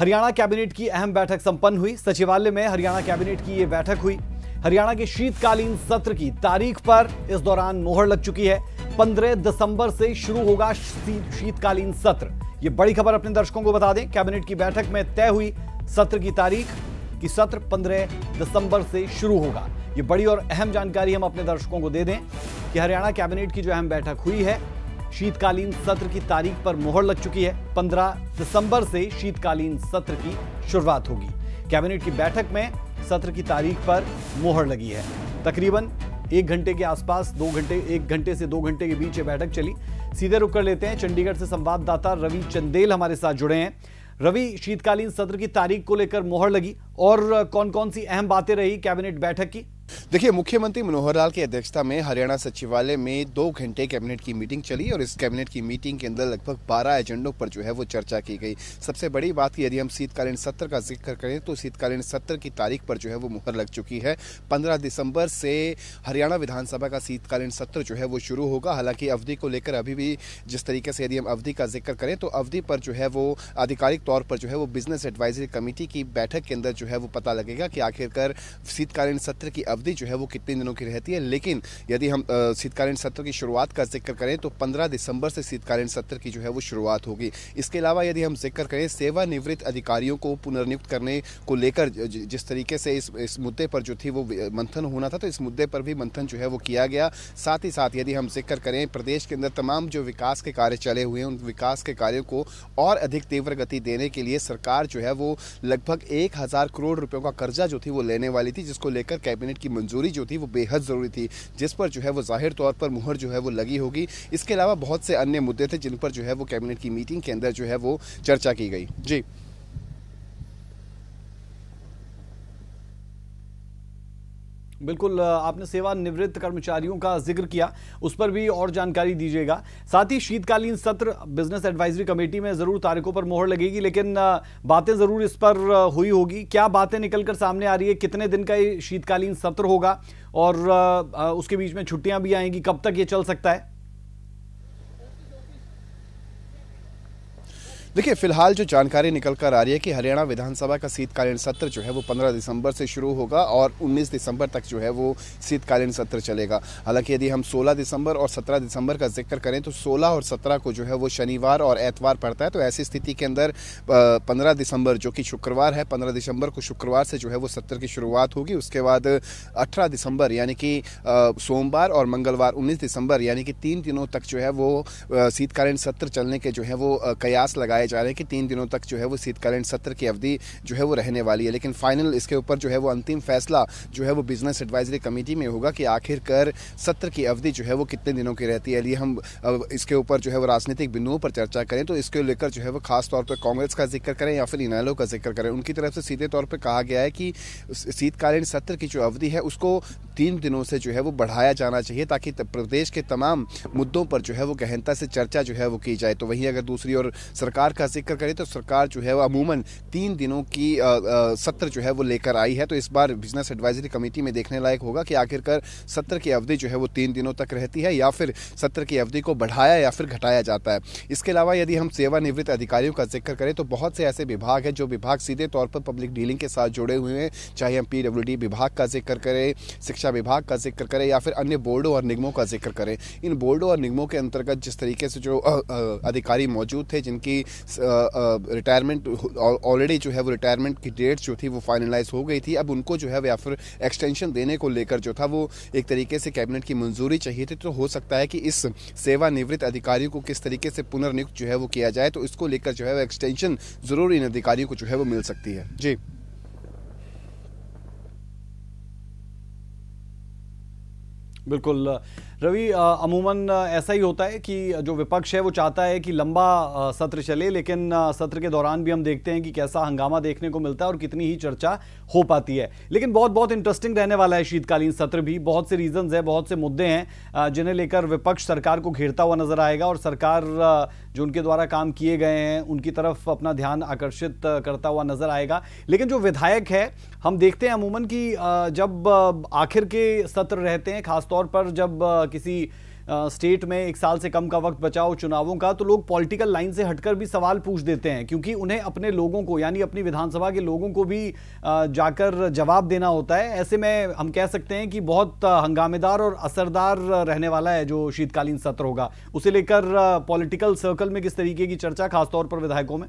Haryana cabinet की अहम बैठक संपन्न हुई। सचिवालय में हरियाणा कैबिनेट की यह बैठक हुई। हरियाणा के शीतकालीन सत्र की तारीख पर इस दौरान मोहर लग चुकी है। 15 दिसंबर से शुरू होगा शीतकालीन सत्र। ये बड़ी खबर अपने दर्शकों को बता दें, कैबिनेट की बैठक में तय हुई सत्र की तारीख कि सत्र 15 दिसंबर से शुरू होगा। ये बड़ी और अहम जानकारी हम अपने दर्शकों को दे दें कि हरियाणा कैबिनेट की जो अहम बैठक हुई है शीतकालीन सत्र की तारीख पर मोहर लग चुकी है। 15 दिसंबर से शीतकालीन सत्र की शुरुआत होगी। कैबिनेट की बैठक में सत्र की तारीख पर मोहर लगी है। तकरीबन एक घंटे के आसपास, दो घंटे, एक घंटे से दो घंटे के बीच ये बैठक चली। सीधे रुक कर लेते हैं। चंडीगढ़ से संवाददाता रवि चंदेल हमारे साथ जुड़े हैं। रवि, शीतकालीन सत्र की तारीख को लेकर मोहर लगी और कौन कौन सी अहम बातें रही कैबिनेट बैठक की? देखिए, मुख्यमंत्री मनोहर लाल की अध्यक्षता में हरियाणा सचिवालय में दो घंटे कैबिनेट की मीटिंग चली और इस कैबिनेट की मीटिंग के अंदर लगभग बारह एजेंडों पर जो है वो चर्चा की गई। सबसे बड़ी बात की यदि हम शीतकालीन सत्र का ज़िक्र करें तो शीतकालीन सत्र की तारीख पर जो है वो मुहर लग चुकी है। पंद्रह दिसंबर से हरियाणा विधानसभा का शीतकालीन सत्र जो है वो शुरू होगा। हालाँकि अवधि को लेकर अभी भी जिस तरीके से यदि हम अवधि का ज़िक्र करें तो अवधि पर जो है वो आधिकारिक तौर पर जो है वो बिज़नेस एडवाइजरी कमेटी की बैठक के अंदर जो है वो पता लगेगा कि आखिरकार शीतकालीन सत्र की अवधि जो है वो कितने दिनों की रहती है। लेकिन यदि हम शीतकालीन सत्र की शुरुआत का ज़िक्र करें तो पंद्रह दिसंबर से शीतकालीन सत्र की जो है वो शुरुआत होगी। इसके अलावा यदि हम ज़िक्र करें, सेवानिवृत्त अधिकारियों को पुनर्नियुक्त करने को लेकर जिस तरीके से इस इस मुद्दे पर जो थी वो, मंथन होना था तो इस मुद्दे पर भी मंथन जो है वो किया गया। साथ ही साथ यदि हम ज़िक्र करें, प्रदेश के अंदर तमाम जो विकास के कार्य चले हुए हैं, उन विकास के कार्यों को और अधिक तीव्र गति देने के लिए सरकार जो है वो लगभग एक हज़ार करोड़ रुपयों का कर्जा जो थी वो लेने वाली थी, जिसको लेकर कैबिनेट की मंजूरी जो थी वो बेहद ज़रूरी थी, जिस पर जो है वो ज़ाहिर तौर पर मुहर जो है वो लगी होगी। इसके अलावा बहुत से अन्य मुद्दे थे जिन पर जो है वो कैबिनेट की मीटिंग के अंदर जो है वो चर्चा की गई। जी। बिल्कुल आपने सेवानिवृत्त कर्मचारियों का ज़िक्र किया, उस पर भी और जानकारी दीजिएगा। साथ ही शीतकालीन सत्र, बिज़नेस एडवाइजरी कमेटी में ज़रूर तारीखों पर मोहर लगेगी, लेकिन बातें ज़रूर इस पर हुई होगी। क्या बातें निकलकर सामने आ रही है? कितने दिन का ये शीतकालीन सत्र होगा? और उसके बीच में छुट्टियाँ भी आएँगी। कब तक ये चल सकता है? देखिए, फ़िलहाल जो जानकारी निकल कर आ रही है कि हरियाणा विधानसभा का शीतकालीन सत्र जो है वो 15 दिसंबर से शुरू होगा और 19 दिसंबर तक जो है वो शीतकालीन सत्र चलेगा। हालाँकि यदि हम 16 दिसंबर और 17 दिसंबर का ज़िक्र करें तो 16 और 17 को जो है वो शनिवार और एतवार पड़ता है। तो ऐसी स्थिति के अंदर पंद्रह दिसंबर जो कि शुक्रवार है, पंद्रह दिसंबर को शुक्रवार से जो है वो सत्र की शुरुआत होगी। उसके बाद अठारह दिसंबर यानी कि सोमवार और मंगलवार उन्नीस दिसंबर यानी कि तीन दिनों तक जो है वो शीतकालीन सत्र चलने के जो है वो कयास लगाए बताए जा रहे हैं कि तीन दिनों तक जो है वो शीतकालीन सत्र की अवधि जो है वो रहने वाली है लेकिन फाइनल इसके ऊपर जो है वो अंतिम फैसला जो है वो बिज़नेस एडवाइजरी कमेटी में होगा कि आखिरकार सत्र की अवधि जो है वो कितने दिनों की रहती है हम इसके ऊपर जो है वो राजनीतिक बिंदुओं पर चर्चा करें तो इसको लेकर जो है वो खास तौर पर कांग्रेस का ज़िक्र करें या फिर इनैलो का ज़िक्र करें उनकी तरफ़ से सीधे तौर पर कहा गया है कि शीतकालीन सत्र की जो अवधि है उसको तीन दिनों से जो है वो बढ़ाया जाना चाहिए ताकि प्रदेश के तमाम मुद्दों पर जो है वो गहनता से चर्चा जो है वो की जाए तो वहीं अगर दूसरी ओर सरकार का ज़िक्र करें तो सरकार जो है वो अमूमन तीन दिनों की सत्र जो है वो लेकर आई है। तो इस बार बिज़नेस एडवाइजरी कमेटी में देखने लायक होगा कि आखिरकार सत्र की अवधि जो है वो तीन दिनों तक रहती है या फिर सत्र की अवधि को बढ़ाया या फिर घटाया जाता है। इसके अलावा यदि हम सेवानिवृत्त अधिकारियों का ज़िक्र करें तो बहुत से ऐसे विभाग हैं जो विभाग सीधे तौर पर पब्लिक डीलिंग के साथ जुड़े हुए हैं, चाहे हम पी विभाग का ज़िक्र करें, शिक्षा विभाग का ज़िक्र करें या फिर अन्य बोर्डों और निगमों का ज़िक्र करें। इन बोर्डों और निगमों के अंतर्गत जिस तरीके से जो अधिकारी मौजूद थे, जिनकी रिटायरमेंट ऑलरेडी जो है वो रिटायरमेंट की डेट जो थी वो फाइनलाइज हो गई थी। अब उनको जो है या फिर एक्सटेंशन देने को लेकर जो था वो एक तरीके से कैबिनेट की मंजूरी चाहिए थी। तो हो सकता है कि इस सेवानिवृत्त अधिकारियों को किस तरीके से पुनर्नियुक्त जो है वो किया जाए तो इसको लेकर जो है वो एक्सटेंशन ज़रूर इन अधिकारियों को जो है वो मिल सकती है। जी। बिल्कुल रवि अमूमन ऐसा ही होता है कि जो विपक्ष है वो चाहता है कि लंबा सत्र चले, लेकिन सत्र के दौरान भी हम देखते हैं कि कैसा हंगामा देखने को मिलता है और कितनी ही चर्चा हो पाती है। लेकिन बहुत बहुत इंटरेस्टिंग रहने वाला है शीतकालीन सत्र भी। बहुत से रीजंस है, बहुत से मुद्दे हैं जिन्हें लेकर विपक्ष सरकार को घेरता हुआ नज़र आएगा और सरकार जो उनके द्वारा काम किए गए हैं, उनकी तरफ़ अपना ध्यान आकर्षित करता हुआ नज़र आएगा। लेकिन जो विधायक है, हम देखते हैं अमूमन कि जब आखिर के सत्र रहते हैं, खासतौर पर जब किसी स्टेट में एक साल से कम का वक्त बचा हो चुनावों का तो लोग पॉलिटिकल लाइन से हटकर भी सवाल पूछ देते हैं, क्योंकि उन्हें अपने लोगों को, यानी अपनी विधानसभा के लोगों को भी जाकर जवाब देना होता है। ऐसे में हम कह सकते हैं कि बहुत हंगामेदार और असरदार रहने वाला है जो शीतकालीन सत्र होगा। उसे लेकर पॉलिटिकल सर्कल में किस तरीके की चर्चा, खासतौर पर विधायकों में?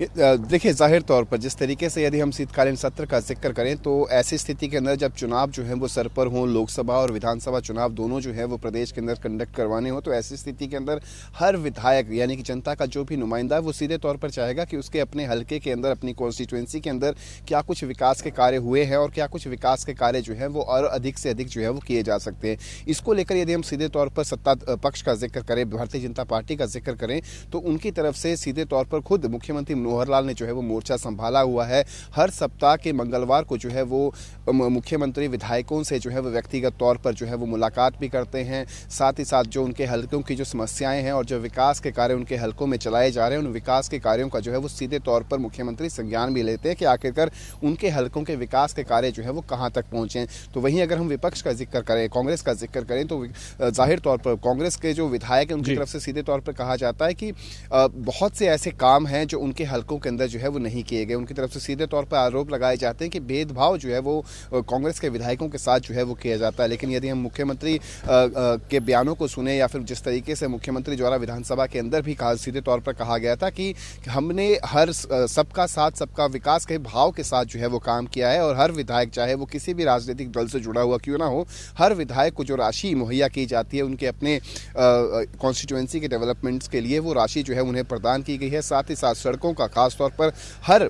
देखिए, ज़ाहिर तौर पर जिस तरीके से यदि हम शीतकालीन सत्र का ज़िक्र करें तो ऐसी स्थिति के अंदर जब चुनाव जो है वो सर पर हों, लोकसभा और विधानसभा चुनाव दोनों जो है वो प्रदेश के अंदर कंडक्ट करवाने हो तो ऐसी स्थिति के अंदर हर विधायक, यानी कि जनता का जो भी नुमाइंदा है, वो सीधे तौर पर चाहेगा कि उसके अपने हल्के के अंदर, अपनी कॉन्स्टिट्युएंसी के अंदर क्या कुछ विकास के कार्य हुए हैं और क्या कुछ विकास के कार्य जो है वो और अधिक से अधिक जो है वो किए जा सकते हैं। इसको लेकर यदि हम सीधे तौर पर सत्ता पक्ष का ज़िक्र करें, भारतीय जनता पार्टी का ज़िक्र करें तो उनकी तरफ़ से सीधे तौर पर खुद मुख्यमंत्री मनोहर लाल ने जो है वो मोर्चा संभाला हुआ है। हर सप्ताह के मंगलवार को जो है वो मुख्यमंत्री विधायकों से जो है वो व्यक्तिगत तौर पर जो है वो मुलाकात भी करते हैं। साथ ही साथ जो उनके हल्कों की जो समस्याएँ हैं और जो विकास के कार्य उनके हल्कों में चलाए जा रहे हैं उन विकास के कार्यों का जो है वो सीधे तौर पर मुख्यमंत्री संज्ञान भी लेते हैं कि आखिरकार उनके हल्कों के विकास के कार्य जो है वो कहाँ तक पहुँचे। तो वहीं अगर हम विपक्ष का ज़िक्र करें कांग्रेस का ज़िक्र करें तो ज़ाहिर तौर पर कांग्रेस के जो विधायक हैं उनकी तरफ़ से सीधे तौर पर कहा जाता है कि बहुत से ऐसे काम हैं जो उनके हल्कों के अंदर जो है वो नहीं किए गए। उनकी तरफ़ से सीधे तौर पर आरोप लगाए जाते हैं कि भेदभाव जो है वो कांग्रेस के विधायकों के साथ जो है वो किया जाता है। लेकिन यदि हम मुख्यमंत्री के बयानों को सुने या फिर जिस तरीके से मुख्यमंत्री द्वारा विधानसभा के अंदर भी कहा, सीधे तौर पर कहा गया था कि हमने हर सबका साथ, सबका विकास के भाव के साथ जो है वो काम किया है और हर विधायक चाहे वो किसी भी राजनीतिक दल से जुड़ा हुआ क्यों ना हो, हर विधायक को जो राशि मुहैया की जाती है, उनके अपने कॉन्स्टिट्यूंसी के डेवलपमेंट्स के लिए वो राशि जो है उन्हें प्रदान की गई है। साथ ही साथ सड़कों का खासतौर पर हर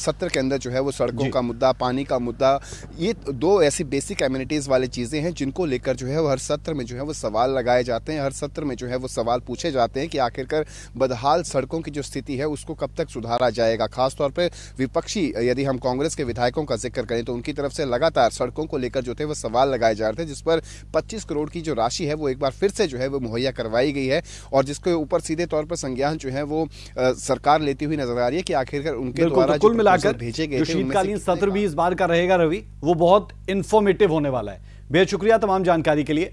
सत्र के अंदर जो है वो सड़कों का मुद्दा पानी का मुद्दा ये दो ऐसी बेसिक एम्यूनिटीज़ वाली चीज़ें हैं जिनको लेकर जो है वो हर सत्र में जो है वो सवाल लगाए जाते हैं हर सत्र में जो है वो सवाल पूछे जाते हैं कि आखिरकार बदहाल सड़कों की जो स्थिति है उसको कब तक सुधारा जाएगा। खासतौर पर विपक्षी यदि हम कांग्रेस के विधायकों का ज़िक्र करें तो उनकी तरफ़ से लगातार सड़कों को लेकर जो थे वो सवाल लगाए जा रहे थे जिस पर पच्चीस करोड़ की जो राशि है वो एक बार फिर से जो है वो मुहैया करवाई गई है और जिसके ऊपर सीधे तौर पर संज्ञान जो है वो सरकार लेती हुई नज़र आ रही है कि आखिरकार उनके द्वारा तो कुल मिलाकर भेजे गए शीतकालीन सत्र भी इस बार का रहेगा रवि। वो बहुत इन्फॉर्मेटिव होने वाला है। बेहद शुक्रिया तमाम जानकारी के लिए।